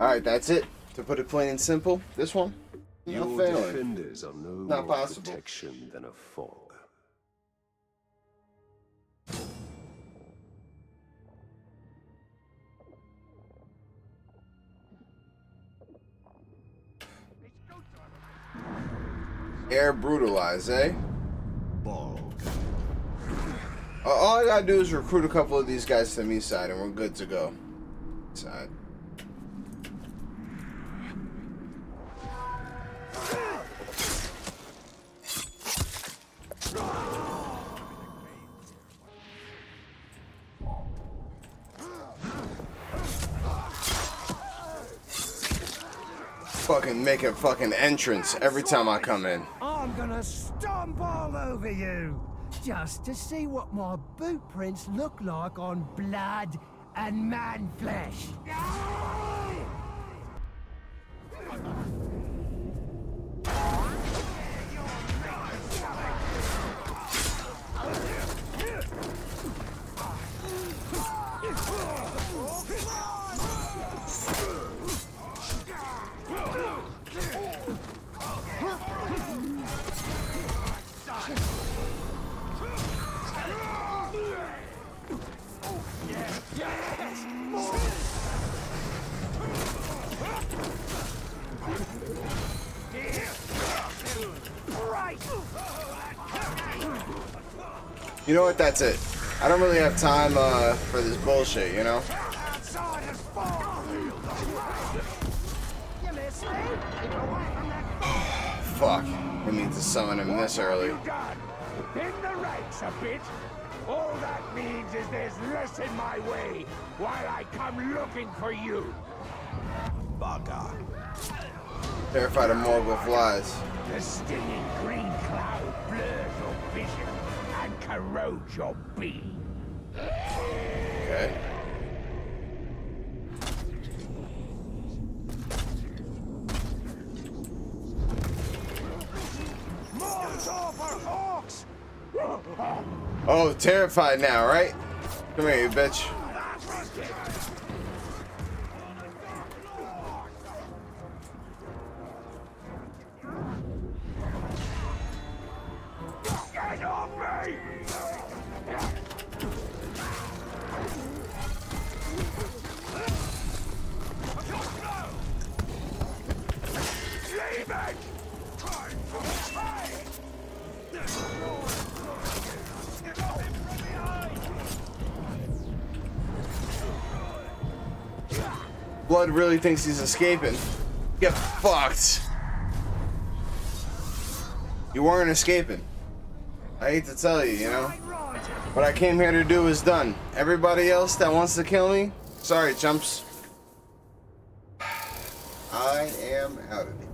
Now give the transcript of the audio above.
Alright, that's it. To put it plain and simple, this one, Your failing. defenders are no Not more possible. protection than a fog. Air brutalize, eh? Bog. Uh, All I gotta do is recruit a couple of these guys to me side and we're good to go. Side. Fucking make a fucking entrance every time I come in. I'm gonna stomp all over you just to see what my boot prints look like on blood and man flesh. You know what? That's it. I don't really have time uh, for this bullshit, you know? Fuck. I need to summon him this early. done? In the ranks a bit. All that means is there's less in my way while I come looking for you. Bugger. Terrified of Morgul flies. The stinging green cloud blurs your vision and corrodes your being. Okay. For! Oh, terrified now, right? Come here, you bitch. Get off me! Leave it! Blood really thinks he's escaping. Get fucked. You weren't escaping. I hate to tell you, you know? What I came here to do is done. Everybody else that wants to kill me, sorry, chumps. I am out of here.